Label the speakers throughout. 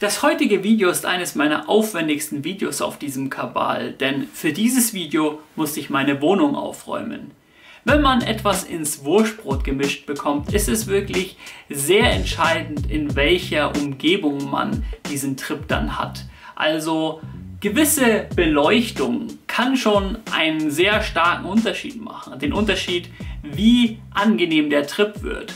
Speaker 1: Das heutige Video ist eines meiner aufwendigsten Videos auf diesem Kabal, denn für dieses Video musste ich meine Wohnung aufräumen. Wenn man etwas ins Wurstbrot gemischt bekommt, ist es wirklich sehr entscheidend, in welcher Umgebung man diesen Trip dann hat. Also gewisse Beleuchtung kann schon einen sehr starken Unterschied machen. Den Unterschied, wie angenehm der Trip wird.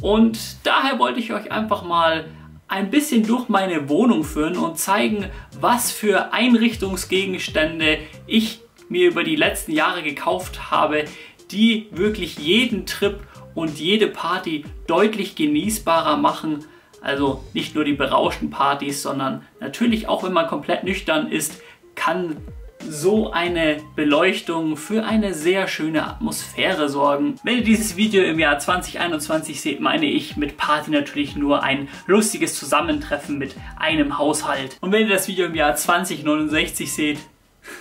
Speaker 1: Und daher wollte ich euch einfach mal ein bisschen durch meine Wohnung führen und zeigen, was für Einrichtungsgegenstände ich mir über die letzten Jahre gekauft habe, die wirklich jeden Trip und jede Party deutlich genießbarer machen. Also nicht nur die berauschten Partys, sondern natürlich auch wenn man komplett nüchtern ist, kann so eine Beleuchtung für eine sehr schöne Atmosphäre sorgen. Wenn ihr dieses Video im Jahr 2021 seht, meine ich mit Party natürlich nur ein lustiges Zusammentreffen mit einem Haushalt. Und wenn ihr das Video im Jahr 2069 seht,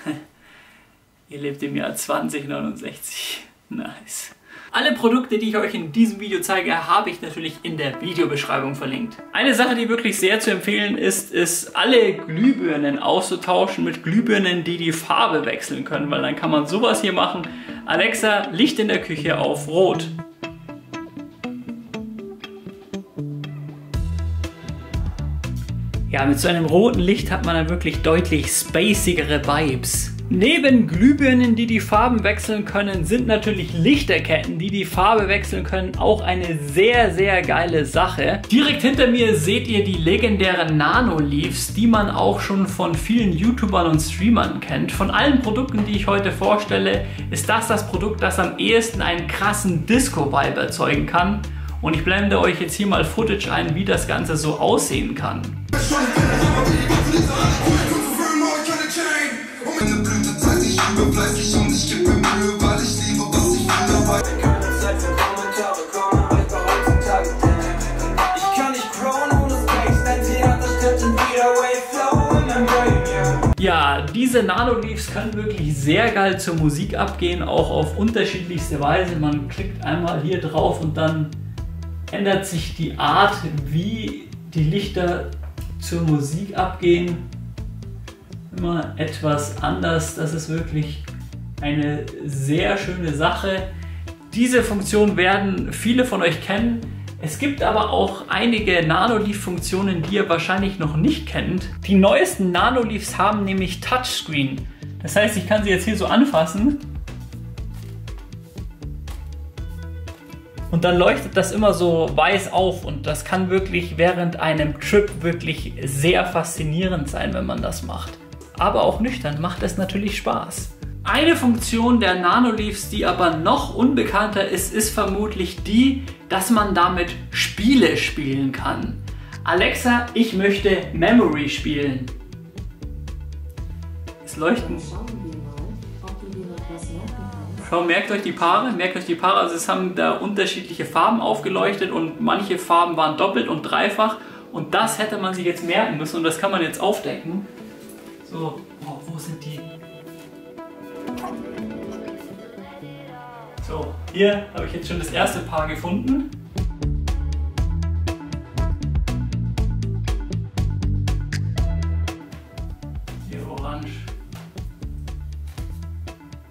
Speaker 1: ihr lebt im Jahr 2069. Nice. Alle Produkte, die ich euch in diesem Video zeige, habe ich natürlich in der Videobeschreibung verlinkt. Eine Sache, die wirklich sehr zu empfehlen ist, ist alle Glühbirnen auszutauschen mit Glühbirnen, die die Farbe wechseln können, weil dann kann man sowas hier machen. Alexa, Licht in der Küche auf Rot. Ja, mit so einem roten Licht hat man dann wirklich deutlich spacigere Vibes. Neben Glühbirnen, die die Farben wechseln können, sind natürlich Lichterketten, die die Farbe wechseln können, auch eine sehr, sehr geile Sache. Direkt hinter mir seht ihr die legendären Nano Leaves, die man auch schon von vielen YouTubern und Streamern kennt. Von allen Produkten, die ich heute vorstelle, ist das das Produkt, das am ehesten einen krassen Disco-Vibe erzeugen kann. Und ich blende euch jetzt hier mal Footage ein, wie das Ganze so aussehen kann. Übe fleißig und ich gebe mir Mühe, weil ich liebe, was ich will dabei. Keine Zeit für Kommentare, komm einfach heutzutage. Ich kann nicht grown ohne Space, dein Theater statt in wieder Wave in meinem Brain, Ja, diese Nano-Leaves können wirklich sehr geil zur Musik abgehen, auch auf unterschiedlichste Weise. Man klickt einmal hier drauf und dann ändert sich die Art, wie die Lichter zur Musik abgehen immer etwas anders. Das ist wirklich eine sehr schöne Sache. Diese Funktion werden viele von euch kennen. Es gibt aber auch einige Nanoleaf-Funktionen, die ihr wahrscheinlich noch nicht kennt. Die neuesten Nanoleafs haben nämlich Touchscreen. Das heißt, ich kann sie jetzt hier so anfassen. Und dann leuchtet das immer so weiß auf und das kann wirklich während einem Trip wirklich sehr faszinierend sein, wenn man das macht aber auch nüchtern macht es natürlich Spaß. Eine Funktion der Nanoleafs, die aber noch unbekannter ist, ist vermutlich die, dass man damit Spiele spielen kann. Alexa, ich möchte Memory spielen. Es leuchten. Schau, merkt euch die Paare, merkt euch die Paare, also es haben da unterschiedliche Farben aufgeleuchtet und manche Farben waren doppelt und dreifach und das hätte man sich jetzt merken müssen und das kann man jetzt aufdecken. So, oh, wo sind die? So, hier habe ich jetzt schon das erste Paar gefunden. Hier orange.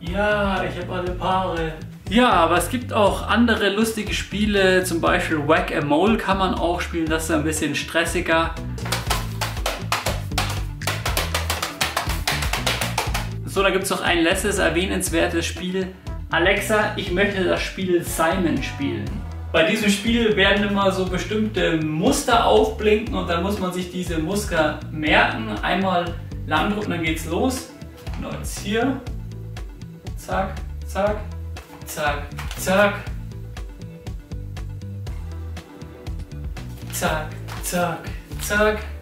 Speaker 1: Ja, ich habe alle Paare. Ja, aber es gibt auch andere lustige Spiele, zum Beispiel Whack-a-Mole kann man auch spielen, das ist ein bisschen stressiger. So, da gibt es noch ein letztes erwähnenswertes Spiel. Alexa, ich möchte das Spiel Simon spielen. Bei diesem Spiel werden immer so bestimmte Muster aufblinken und dann muss man sich diese Muster merken. Einmal lang drücken, dann geht's los. Genau, jetzt hier. Zack, zack, zack, zack. Zack, zack, zack.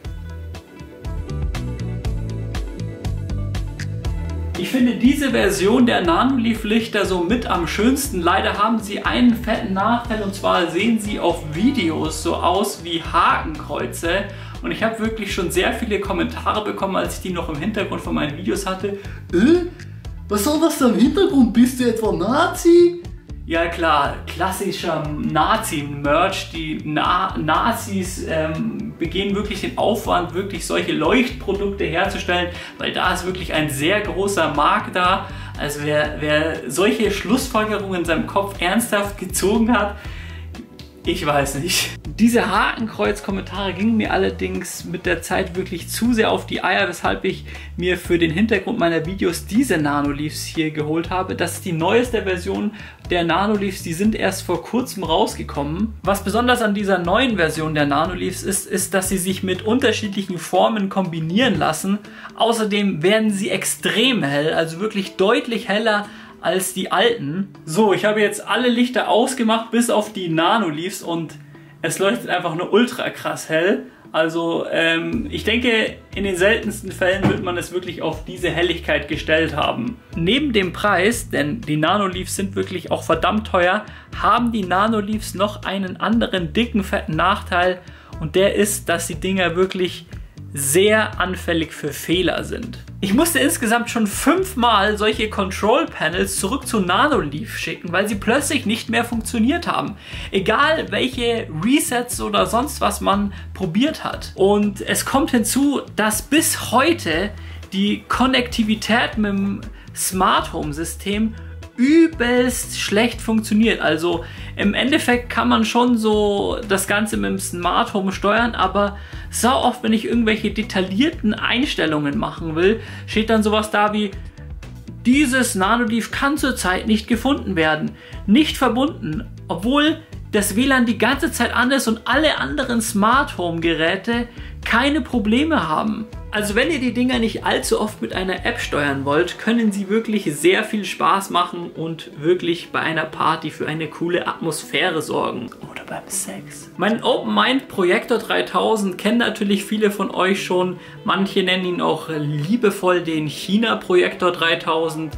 Speaker 1: Ich finde diese Version der Nanoleaf-Lichter so mit am schönsten. Leider haben sie einen fetten Nachteil und zwar sehen sie auf Videos so aus wie Hakenkreuze. Und ich habe wirklich schon sehr viele Kommentare bekommen, als ich die noch im Hintergrund von meinen Videos hatte. Äh, was soll das da im Hintergrund? Bist du etwa Nazi? Ja klar, klassischer Nazi-Merch. Die Na Nazis ähm, begehen wirklich den Aufwand, wirklich solche Leuchtprodukte herzustellen, weil da ist wirklich ein sehr großer Markt da. Also wer, wer solche Schlussfolgerungen in seinem Kopf ernsthaft gezogen hat, ich weiß nicht. Diese Hakenkreuz-Kommentare gingen mir allerdings mit der Zeit wirklich zu sehr auf die Eier, weshalb ich mir für den Hintergrund meiner Videos diese Nanoleafs hier geholt habe. Das ist die neueste Version der Nanoleafs, die sind erst vor kurzem rausgekommen. Was besonders an dieser neuen Version der Nanoleafs ist, ist, dass sie sich mit unterschiedlichen Formen kombinieren lassen. Außerdem werden sie extrem hell, also wirklich deutlich heller als die alten. So, ich habe jetzt alle Lichter ausgemacht, bis auf die Nano-Leaves und es leuchtet einfach nur ultra krass hell. Also ähm, ich denke, in den seltensten Fällen wird man es wirklich auf diese Helligkeit gestellt haben. Neben dem Preis, denn die Nano-Leaves sind wirklich auch verdammt teuer, haben die Nano-Leaves noch einen anderen dicken, fetten Nachteil und der ist, dass die Dinger wirklich sehr anfällig für Fehler sind. Ich musste insgesamt schon fünfmal solche Control Panels zurück zu Nanoleaf schicken, weil sie plötzlich nicht mehr funktioniert haben. Egal welche Resets oder sonst was man probiert hat. Und es kommt hinzu, dass bis heute die Konnektivität mit dem Smart Home System übelst schlecht funktioniert. Also im Endeffekt kann man schon so das Ganze mit dem Smart Home steuern, aber so oft, wenn ich irgendwelche detaillierten Einstellungen machen will, steht dann sowas da wie dieses Nanodief kann zurzeit nicht gefunden werden, nicht verbunden, obwohl das WLAN die ganze Zeit an ist und alle anderen Smart Home Geräte keine Probleme haben. Also wenn ihr die Dinger nicht allzu oft mit einer App steuern wollt, können sie wirklich sehr viel Spaß machen und wirklich bei einer Party für eine coole Atmosphäre sorgen. Oder beim Sex. Mein Open Mind Projektor 3000 kennen natürlich viele von euch schon. Manche nennen ihn auch liebevoll den China Projektor 3000.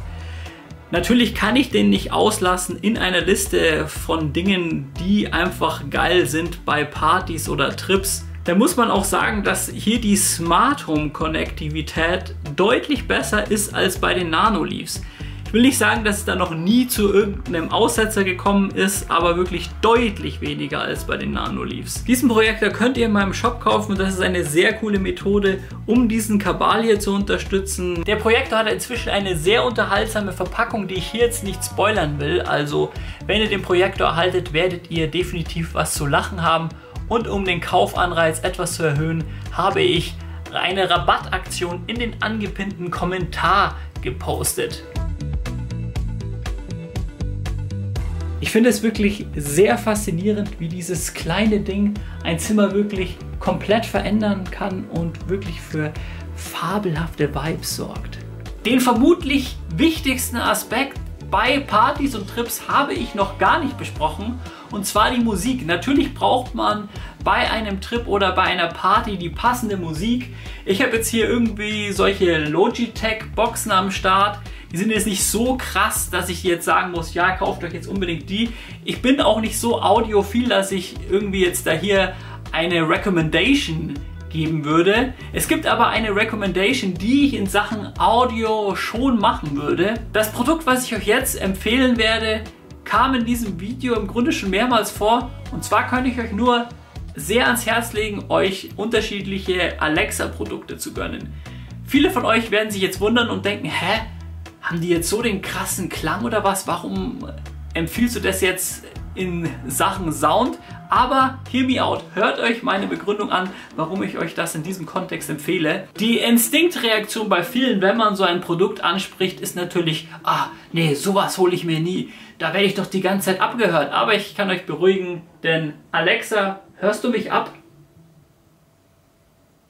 Speaker 1: Natürlich kann ich den nicht auslassen in einer Liste von Dingen, die einfach geil sind bei Partys oder Trips. Da muss man auch sagen, dass hier die Smart Home Konnektivität deutlich besser ist als bei den Nano Leafs. Ich will nicht sagen, dass es da noch nie zu irgendeinem Aussetzer gekommen ist, aber wirklich deutlich weniger als bei den Nano Leafs. Diesen Projektor könnt ihr in meinem Shop kaufen und das ist eine sehr coole Methode, um diesen Kabal hier zu unterstützen. Der Projektor hat inzwischen eine sehr unterhaltsame Verpackung, die ich hier jetzt nicht spoilern will. Also wenn ihr den Projektor erhaltet, werdet ihr definitiv was zu lachen haben und um den Kaufanreiz etwas zu erhöhen, habe ich eine Rabattaktion in den angepinnten Kommentar gepostet. Ich finde es wirklich sehr faszinierend, wie dieses kleine Ding ein Zimmer wirklich komplett verändern kann und wirklich für fabelhafte Vibes sorgt. Den vermutlich wichtigsten Aspekt bei Partys und Trips habe ich noch gar nicht besprochen und zwar die Musik. Natürlich braucht man bei einem Trip oder bei einer Party die passende Musik. Ich habe jetzt hier irgendwie solche Logitech-Boxen am Start. Die sind jetzt nicht so krass, dass ich jetzt sagen muss, ja, kauft euch jetzt unbedingt die. Ich bin auch nicht so audiophil, dass ich irgendwie jetzt da hier eine Recommendation geben würde. Es gibt aber eine Recommendation, die ich in Sachen Audio schon machen würde. Das Produkt, was ich euch jetzt empfehlen werde, kam in diesem Video im Grunde schon mehrmals vor. Und zwar kann ich euch nur sehr ans Herz legen, euch unterschiedliche Alexa-Produkte zu gönnen. Viele von euch werden sich jetzt wundern und denken, hä, haben die jetzt so den krassen Klang oder was? Warum empfiehlst du das jetzt in Sachen Sound? Aber hear me out, hört euch meine Begründung an, warum ich euch das in diesem Kontext empfehle. Die Instinktreaktion bei vielen, wenn man so ein Produkt anspricht, ist natürlich, ah, nee, sowas hole ich mir nie. Da werde ich doch die ganze Zeit abgehört. Aber ich kann euch beruhigen, denn Alexa, hörst du mich ab?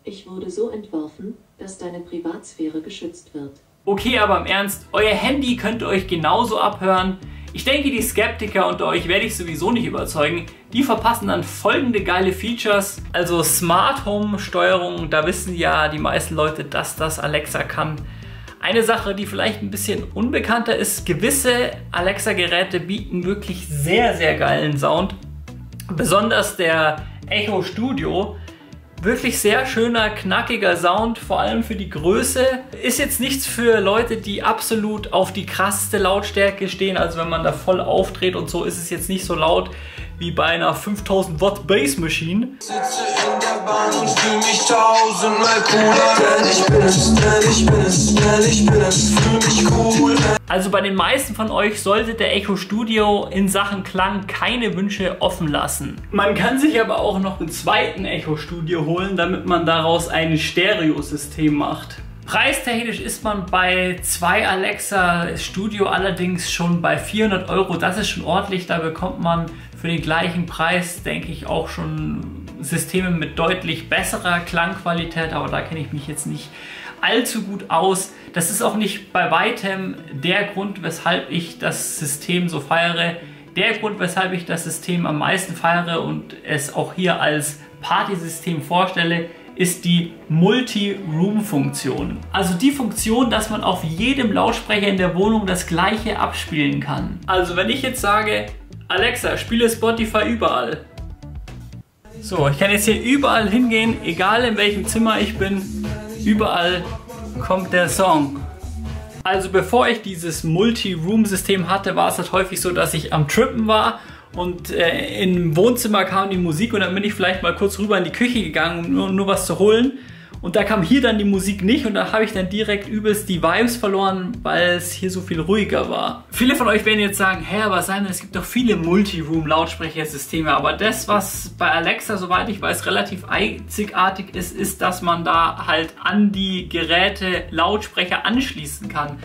Speaker 2: Ich wurde so entworfen, dass deine Privatsphäre geschützt wird.
Speaker 1: Okay, aber im Ernst, euer Handy könnte euch genauso abhören. Ich denke, die Skeptiker unter euch werde ich sowieso nicht überzeugen. Die verpassen dann folgende geile Features. Also Smart Home Steuerung, da wissen ja die meisten Leute, dass das Alexa kann. Eine Sache, die vielleicht ein bisschen unbekannter ist, gewisse Alexa-Geräte bieten wirklich sehr, sehr geilen Sound. Besonders der Echo Studio Wirklich sehr schöner, knackiger Sound, vor allem für die Größe. Ist jetzt nichts für Leute, die absolut auf die krasseste Lautstärke stehen. Also wenn man da voll aufdreht und so, ist es jetzt nicht so laut wie bei einer 5000 Watt Bass Machine. Sitze in der
Speaker 3: Bahn und fühl mich tausendmal cooler. Denn ich bin es, denn ich bin es, denn ich bin es, fühl mich cool.
Speaker 1: Also bei den meisten von euch sollte der Echo Studio in Sachen Klang keine Wünsche offen lassen. Man kann sich aber auch noch einen zweiten Echo Studio holen, damit man daraus ein Stereosystem macht. Preistechnisch ist man bei zwei Alexa Studio allerdings schon bei 400 Euro. Das ist schon ordentlich. Da bekommt man für den gleichen Preis, denke ich, auch schon Systeme mit deutlich besserer Klangqualität. Aber da kenne ich mich jetzt nicht allzu gut aus. Das ist auch nicht bei weitem der Grund, weshalb ich das System so feiere. Der Grund, weshalb ich das System am meisten feiere und es auch hier als Partysystem vorstelle, ist die Multi-Room-Funktion. Also die Funktion, dass man auf jedem Lautsprecher in der Wohnung das gleiche abspielen kann. Also wenn ich jetzt sage, Alexa, spiele Spotify überall. So, ich kann jetzt hier überall hingehen, egal in welchem Zimmer ich bin, überall kommt der Song. Also bevor ich dieses Multi-Room-System hatte, war es halt häufig so, dass ich am Trippen war und äh, im Wohnzimmer kam die Musik und dann bin ich vielleicht mal kurz rüber in die Küche gegangen, um nur, nur was zu holen. Und da kam hier dann die Musik nicht und da habe ich dann direkt übelst die Vibes verloren, weil es hier so viel ruhiger war. Viele von euch werden jetzt sagen, hä, aber sein, es gibt doch viele Multi-Room-Lautsprechersysteme, aber das, was bei Alexa, soweit ich weiß, relativ einzigartig ist, ist, dass man da halt an die Geräte Lautsprecher anschließen kann.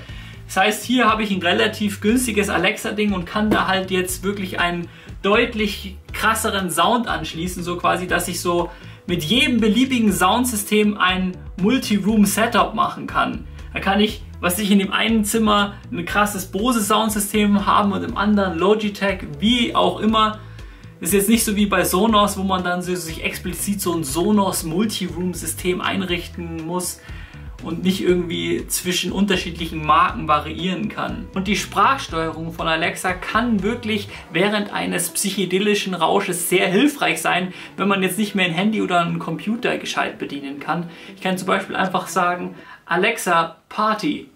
Speaker 1: Das heißt, hier habe ich ein relativ günstiges Alexa-Ding und kann da halt jetzt wirklich einen deutlich krasseren Sound anschließen, so quasi, dass ich so mit jedem beliebigen Soundsystem ein Multi-Room-Setup machen kann. Da kann ich, was ich in dem einen Zimmer ein krasses Bose-Soundsystem haben und im anderen Logitech, wie auch immer. Ist jetzt nicht so wie bei Sonos, wo man dann so sich explizit so ein Sonos Multi-Room-System einrichten muss und nicht irgendwie zwischen unterschiedlichen Marken variieren kann. Und die Sprachsteuerung von Alexa kann wirklich während eines psychedelischen Rausches sehr hilfreich sein, wenn man jetzt nicht mehr ein Handy oder einen Computer gescheit bedienen kann. Ich kann zum Beispiel einfach sagen, Alexa, Party.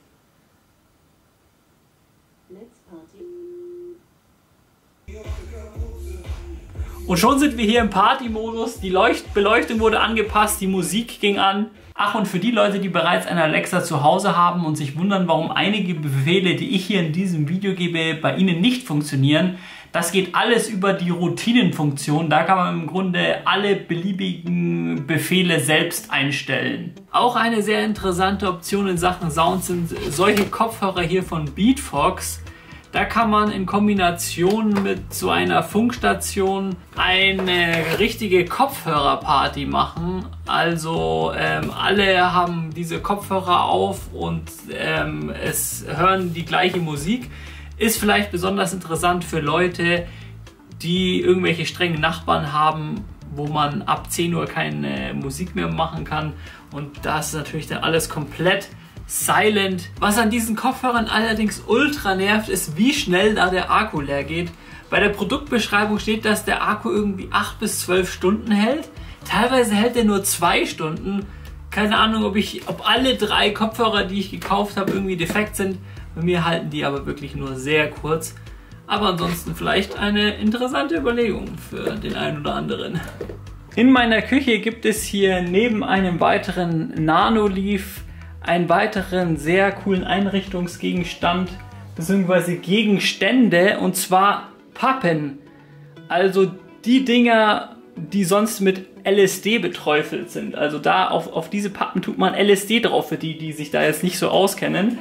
Speaker 1: Und schon sind wir hier im Party-Modus. Die Leucht Beleuchtung wurde angepasst, die Musik ging an. Ach, und für die Leute, die bereits eine Alexa zu Hause haben und sich wundern, warum einige Befehle, die ich hier in diesem Video gebe, bei ihnen nicht funktionieren, das geht alles über die Routinenfunktion. Da kann man im Grunde alle beliebigen Befehle selbst einstellen. Auch eine sehr interessante Option in Sachen Sound sind solche Kopfhörer hier von Beatfox. Da kann man in Kombination mit so einer Funkstation eine richtige Kopfhörerparty machen. Also ähm, alle haben diese Kopfhörer auf und ähm, es hören die gleiche Musik. Ist vielleicht besonders interessant für Leute, die irgendwelche strengen Nachbarn haben, wo man ab 10 Uhr keine Musik mehr machen kann. Und das ist natürlich dann alles komplett Silent. Was an diesen Kopfhörern allerdings ultra nervt, ist, wie schnell da der Akku leer geht. Bei der Produktbeschreibung steht, dass der Akku irgendwie 8 bis 12 Stunden hält. Teilweise hält er nur 2 Stunden. Keine Ahnung, ob, ich, ob alle drei Kopfhörer, die ich gekauft habe, irgendwie defekt sind. Bei mir halten die aber wirklich nur sehr kurz. Aber ansonsten vielleicht eine interessante Überlegung für den einen oder anderen. In meiner Küche gibt es hier neben einem weiteren Nanoleaf einen weiteren sehr coolen Einrichtungsgegenstand bzw. Gegenstände und zwar Pappen. Also die Dinger, die sonst mit LSD beträufelt sind. Also da auf, auf diese Pappen tut man LSD drauf, für die, die sich da jetzt nicht so auskennen.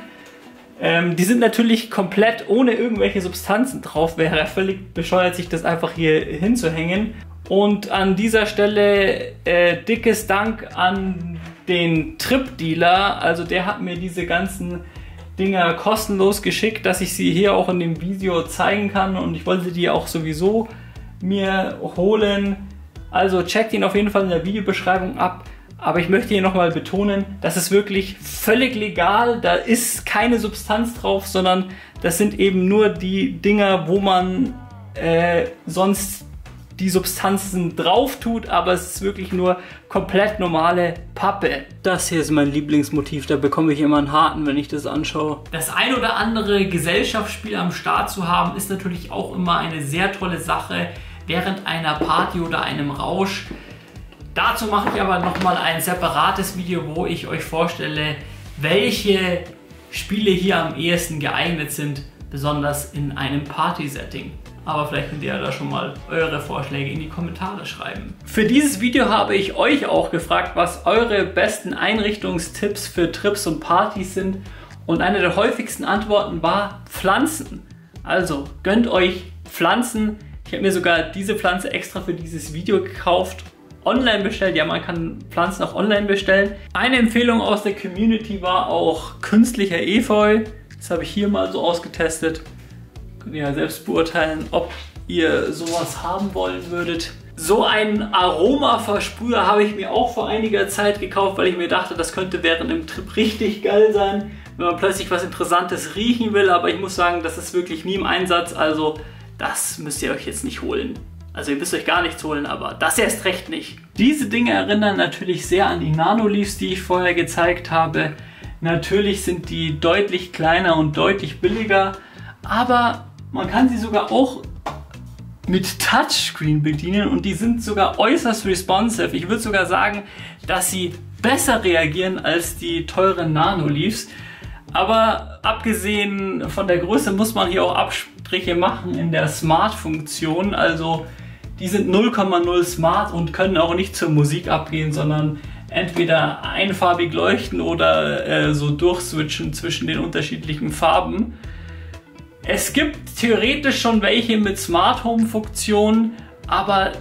Speaker 1: Ähm, die sind natürlich komplett ohne irgendwelche Substanzen drauf. Wäre völlig bescheuert, sich das einfach hier hinzuhängen. Und an dieser Stelle äh, dickes Dank an den Trip-Dealer. Also der hat mir diese ganzen Dinger kostenlos geschickt, dass ich sie hier auch in dem Video zeigen kann. Und ich wollte die auch sowieso mir holen. Also checkt ihn auf jeden Fall in der Videobeschreibung ab. Aber ich möchte hier nochmal betonen, das ist wirklich völlig legal. Da ist keine Substanz drauf, sondern das sind eben nur die Dinger, wo man äh, sonst die Substanzen drauf tut, aber es ist wirklich nur komplett normale Pappe. Das hier ist mein Lieblingsmotiv, da bekomme ich immer einen harten, wenn ich das anschaue. Das ein oder andere Gesellschaftsspiel am Start zu haben, ist natürlich auch immer eine sehr tolle Sache während einer Party oder einem Rausch. Dazu mache ich aber nochmal ein separates Video, wo ich euch vorstelle, welche Spiele hier am ehesten geeignet sind, besonders in einem Party-Setting. Aber vielleicht könnt ihr da schon mal eure Vorschläge in die Kommentare schreiben. Für dieses Video habe ich euch auch gefragt, was eure besten Einrichtungstipps für Trips und Partys sind. Und eine der häufigsten Antworten war Pflanzen. Also gönnt euch Pflanzen. Ich habe mir sogar diese Pflanze extra für dieses Video gekauft online bestellt. Ja, man kann Pflanzen auch online bestellen. Eine Empfehlung aus der Community war auch künstlicher Efeu. Das habe ich hier mal so ausgetestet. Könnt ihr ja selbst beurteilen, ob ihr sowas haben wollen würdet. So einen Aromaversprüher habe ich mir auch vor einiger Zeit gekauft, weil ich mir dachte, das könnte während dem Trip richtig geil sein, wenn man plötzlich was Interessantes riechen will. Aber ich muss sagen, das ist wirklich nie im Einsatz, also das müsst ihr euch jetzt nicht holen. Also ihr müsst euch gar nichts holen, aber das erst recht nicht. Diese Dinge erinnern natürlich sehr an die Nanoleafs, die ich vorher gezeigt habe. Natürlich sind die deutlich kleiner und deutlich billiger, aber man kann sie sogar auch mit Touchscreen bedienen und die sind sogar äußerst responsive. Ich würde sogar sagen, dass sie besser reagieren als die teuren Nanoleafs. Aber abgesehen von der Größe muss man hier auch Abstriche machen in der Smart-Funktion. Also die sind 0,0 smart und können auch nicht zur Musik abgehen, sondern entweder einfarbig leuchten oder äh, so durchswitchen zwischen den unterschiedlichen Farben. Es gibt theoretisch schon welche mit Smart Home Funktion, aber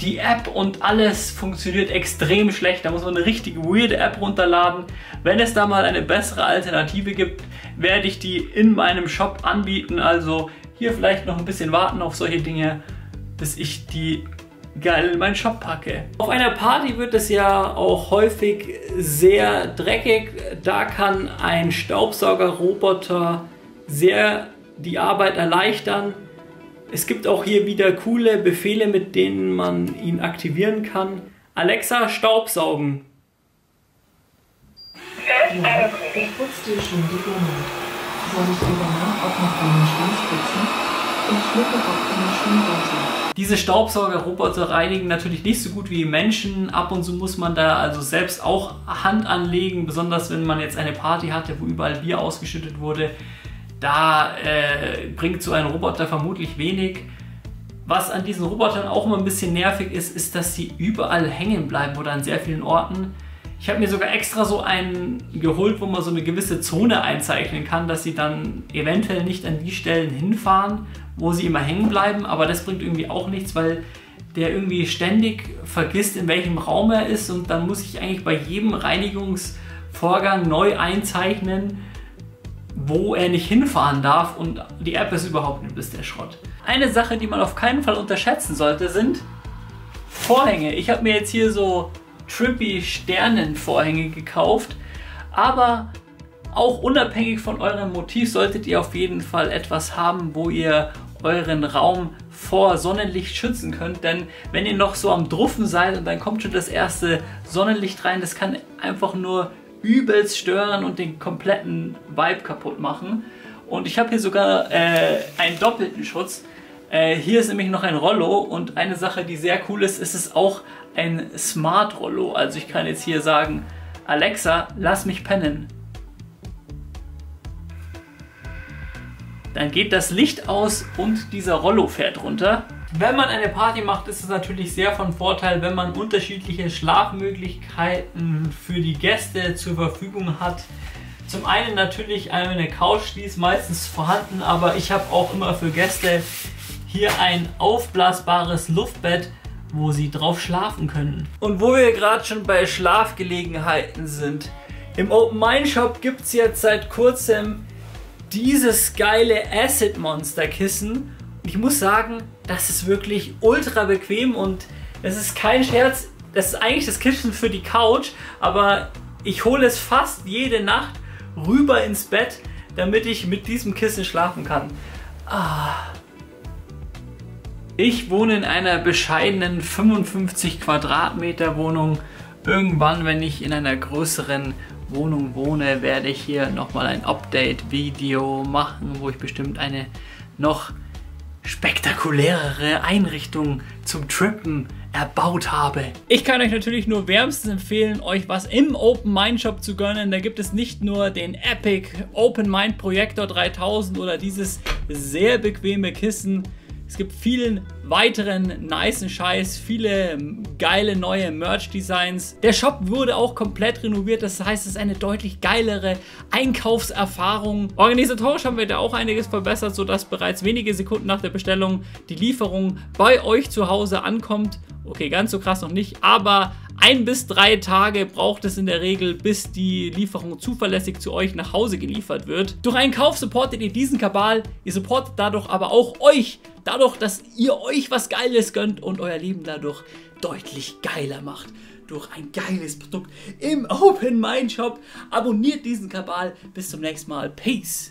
Speaker 1: die App und alles funktioniert extrem schlecht. Da muss man eine richtig weirde App runterladen. Wenn es da mal eine bessere Alternative gibt, werde ich die in meinem Shop anbieten. Also hier vielleicht noch ein bisschen warten auf solche Dinge bis ich die geil in meinen Shop packe. Auf einer Party wird es ja auch häufig sehr dreckig. Da kann ein Staubsaugerroboter sehr die Arbeit erleichtern. Es gibt auch hier wieder coole Befehle, mit denen man ihn aktivieren kann. Alexa, Staubsaugen.
Speaker 2: Ja, ich Schwimmwasser.
Speaker 1: Diese Staubsaugerroboter reinigen natürlich nicht so gut wie Menschen. Ab und zu muss man da also selbst auch Hand anlegen, besonders wenn man jetzt eine Party hatte, wo überall Bier ausgeschüttet wurde. Da äh, bringt so ein Roboter vermutlich wenig. Was an diesen Robotern auch immer ein bisschen nervig ist, ist, dass sie überall hängen bleiben oder an sehr vielen Orten. Ich habe mir sogar extra so einen geholt, wo man so eine gewisse Zone einzeichnen kann, dass sie dann eventuell nicht an die Stellen hinfahren, wo sie immer hängen bleiben, aber das bringt irgendwie auch nichts, weil der irgendwie ständig vergisst, in welchem Raum er ist und dann muss ich eigentlich bei jedem Reinigungsvorgang neu einzeichnen, wo er nicht hinfahren darf und die App ist überhaupt nicht bis der Schrott. Eine Sache, die man auf keinen Fall unterschätzen sollte, sind Vorhänge. Ich habe mir jetzt hier so trippy Sternenvorhänge gekauft, aber auch unabhängig von eurem Motiv solltet ihr auf jeden Fall etwas haben, wo ihr euren Raum vor Sonnenlicht schützen könnt. Denn wenn ihr noch so am Druffen seid und dann kommt schon das erste Sonnenlicht rein, das kann einfach nur übelst stören und den kompletten Vibe kaputt machen. Und ich habe hier sogar äh, einen doppelten Schutz. Äh, hier ist nämlich noch ein Rollo und eine Sache, die sehr cool ist, ist es auch ein Smart Rollo. Also ich kann jetzt hier sagen, Alexa, lass mich pennen. Dann geht das Licht aus und dieser Rollo fährt runter. Wenn man eine Party macht, ist es natürlich sehr von Vorteil, wenn man unterschiedliche Schlafmöglichkeiten für die Gäste zur Verfügung hat. Zum einen natürlich eine Couch, die ist meistens vorhanden, aber ich habe auch immer für Gäste hier ein aufblasbares Luftbett, wo sie drauf schlafen können. Und wo wir gerade schon bei Schlafgelegenheiten sind. Im Open Mind Shop gibt es jetzt seit kurzem dieses geile Acid Monster Kissen. Ich muss sagen, das ist wirklich ultra bequem und es ist kein Scherz. Das ist eigentlich das Kissen für die Couch, aber ich hole es fast jede Nacht rüber ins Bett, damit ich mit diesem Kissen schlafen kann. Ah. Ich wohne in einer bescheidenen 55 Quadratmeter Wohnung. Irgendwann, wenn ich in einer größeren Wohnung wohne, werde ich hier nochmal ein Update-Video machen, wo ich bestimmt eine noch spektakulärere Einrichtung zum Trippen erbaut habe. Ich kann euch natürlich nur wärmstens empfehlen, euch was im Open Mind Shop zu gönnen. Da gibt es nicht nur den Epic Open Mind Projector 3000 oder dieses sehr bequeme Kissen. Es gibt vielen weiteren nicen Scheiß, viele geile neue Merch-Designs. Der Shop wurde auch komplett renoviert, das heißt, es ist eine deutlich geilere Einkaufserfahrung. Organisatorisch haben wir da auch einiges verbessert, sodass bereits wenige Sekunden nach der Bestellung die Lieferung bei euch zu Hause ankommt. Okay, ganz so krass noch nicht, aber ein bis drei Tage braucht es in der Regel, bis die Lieferung zuverlässig zu euch nach Hause geliefert wird. Durch einen Kauf supportet ihr diesen Kabal, ihr supportet dadurch aber auch euch, dadurch, dass ihr euch was Geiles gönnt und euer Leben dadurch deutlich geiler macht durch ein geiles Produkt im Open Mind Shop. Abonniert diesen Kabal. Bis zum nächsten Mal. Peace.